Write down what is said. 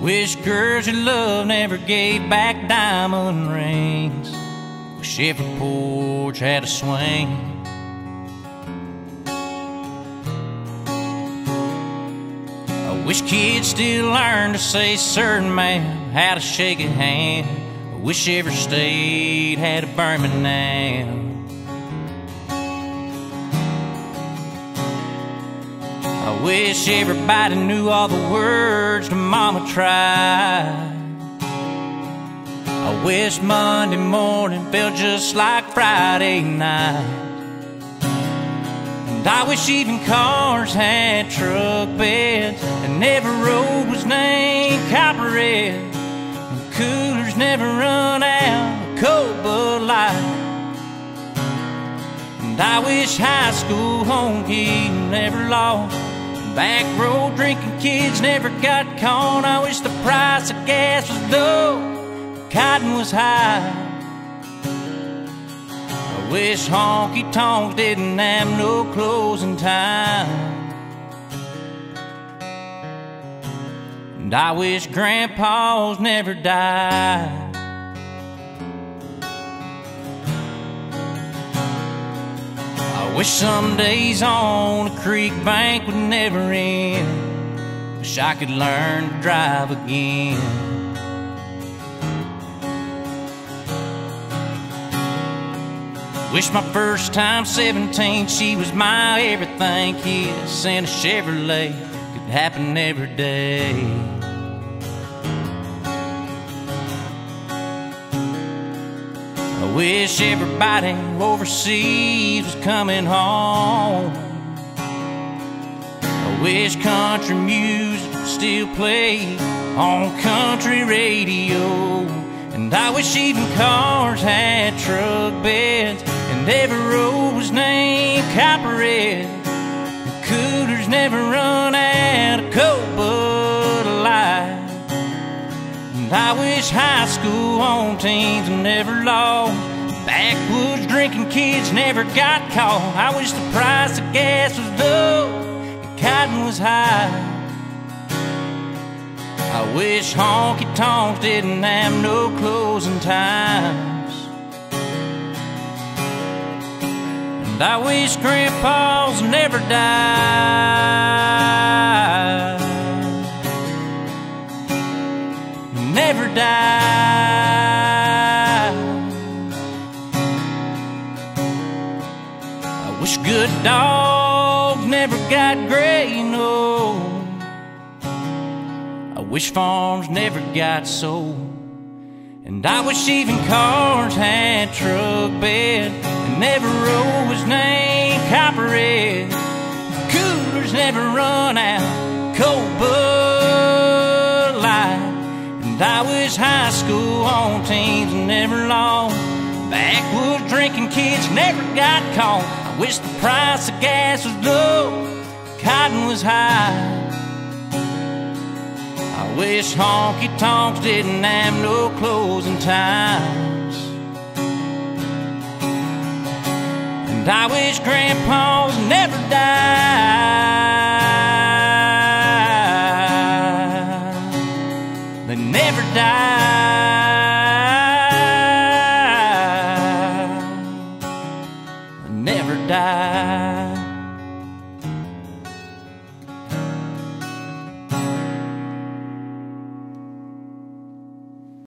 wish girls you love never gave back diamond rings. Wish every porch had a swing. I wish kids still learned to say certain man how to shake a hand. I wish every state had a Birmingham. I wish everybody knew all the words to Mama tried. I wish Monday morning felt just like Friday night. And I wish even cars had truck beds, and every road was named Copperhead, and coolers never run out of cold Bud Light. And I wish high school home key never lost. Back road drinking kids never got caught. I wish the price of gas was low, cotton was high. I wish honky tonks didn't have no closing time. And I wish grandpas never died. Wish some days on a creek bank would never end. Wish I could learn to drive again. Wish my first time 17, she was my everything kiss, and a Chevrolet could happen every day. Wish everybody overseas was coming home. I wish country music still played on country radio. And I wish even cars had truck beds, and every road was named Copperhead. And coolers never run out of. And I wish high school home teams never lost. Backwoods drinking kids never got caught. I wish the price of gas was low and cotton was high. I wish honky tonks didn't have no closing times. And I wish grandpas never died. Wish good dogs never got gray, no. I wish farms never got sold. And I wish even cars had truck bed and every road was named Copperhead. Coolers never run out, cold Bud Light. And I wish high school home teams never lost. Backwoods drinking kids never got caught. Wish the price of gas was low, cotton was high. I wish honky tonks didn't have no closing times. And I wish grandpas never died. They never died. Died.